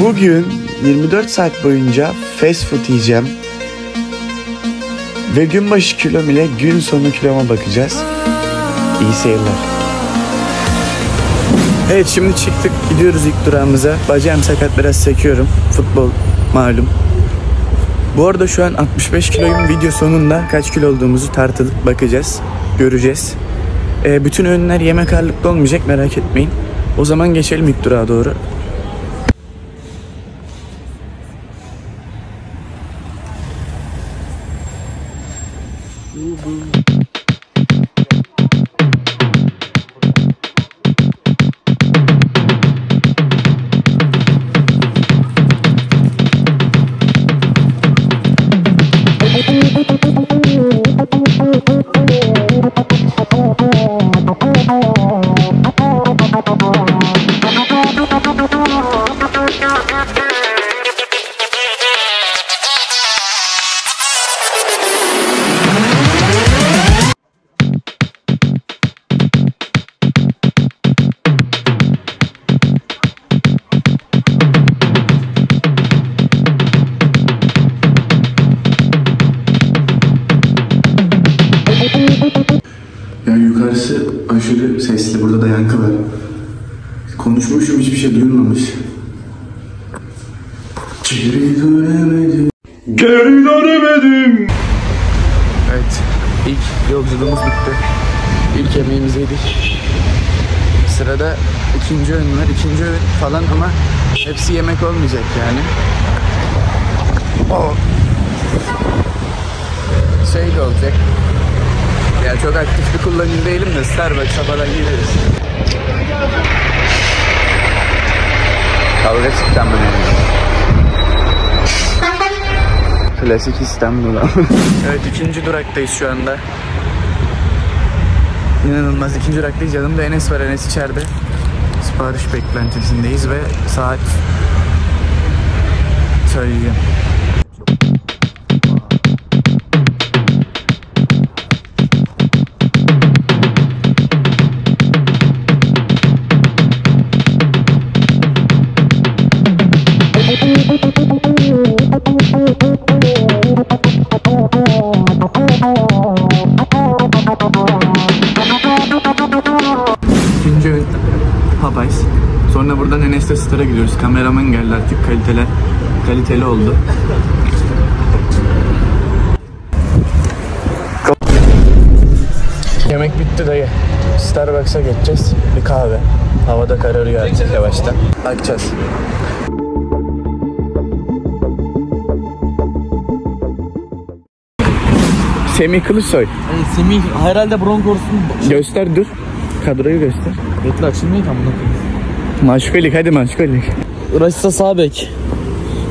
Bugün 24 saat boyunca fast food yiyeceğim. Ve gün başı kilom ile gün sonu kiloma bakacağız. İyi seyirler. Evet şimdi çıktık gidiyoruz ilk durağımıza. Bacağım sakat biraz sekiyorum. Futbol malum. Bu arada şu an 65 kiloyum video sonunda kaç kilo olduğumuzu tartılıp bakacağız. Göreceğiz. Ee, bütün öğünler yemek ağırlıklı olmayacak merak etmeyin. O zaman geçelim ilk durağa doğru. Ya yukarısı aşırı sesli. Burada da yankı var. Konuşmuşum hiçbir şey duyulmamış. Geri dönemedim. Geri dönemedim. Evet. ilk yolculuğumuz bitti. İlk yemeğimizi yedik. Sırada ikinci öğün var. İkinci öğün falan ama hepsi yemek olmayacak yani. O şey de olacak. Ya çok aktif bir kullanıcı değilim de Starbucks'a falan gideriz. Kavga İstanbul Klasik İstanbul Evet ikinci duraktayız şu anda. İnanılmaz ikinci duraktayız. Yanımda Enes var. Enes içeride. Sipariş beklentisindeyiz ve saat söyleyeceğim. Popeyes. Sonra buradan Enes'te Star'a gidiyoruz. Kameraman geldi artık kaliteli, kaliteli oldu. Yemek bitti dayı. Starbucks'a geçeceğiz. Bir kahve. Havada kararıyor artık yavaştan. Bakacağız. Semih Kılıçsoy. Yani Semih herhalde Broncos'un Göster dur. Kadroyu göster. bekle açılmıyor amına koyayım. Maşkolik hadi maşkolik. Rasista sağ bek.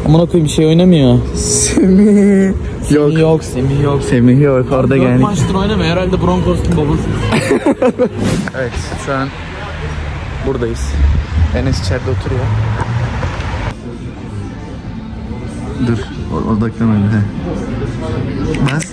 Amına koyayım bir şey oynamıyor. Semih. Yok. Semih yok, Semih yok. Semih yok orada Dört yani. maçtır oynamıyor. Herhalde Broncos'un babası. Evet şu an buradayız. Enes içeride oturuyor. Dur o- odaklan öyle. he. Bas.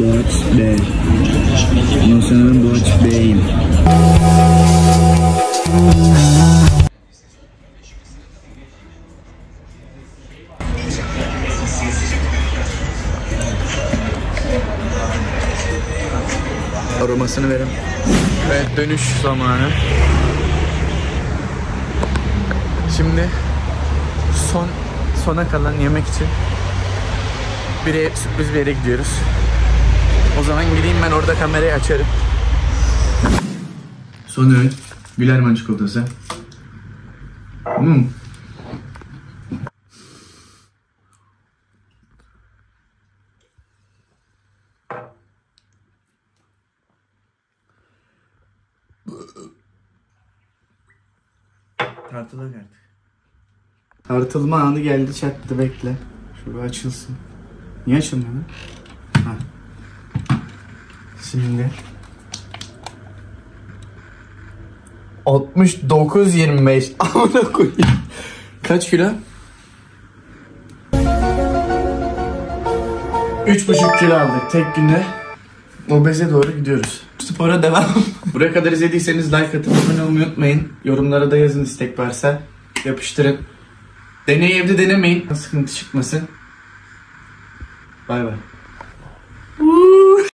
Boğaç B. Ondan sonra ben Boğaç B'yim. Aromasını verin. Evet dönüş zamanı. Şimdi son sona kalan yemek için bir sürpriz bir yere gidiyoruz. O zaman gideyim ben orada kamerayı açarım. Son öğün. Gülerman çikolatası. Hmm. Tartılak artık. Tartılma anı geldi çattı bekle. Şurada açılsın. Niye açılmıyor lan? Şimdi 69.25 Amına koyayım. Kaç kilo? 3,5 kilo aldık tek günde. Obeze doğru gidiyoruz. Spora devam. Buraya kadar izlediyseniz like atıp abone olmayı unutmayın. Yorumlara da yazın istek varsa. Yapıştırın. Deneyi evde denemeyin. Sıkıntı çıkmasın. Bay bay.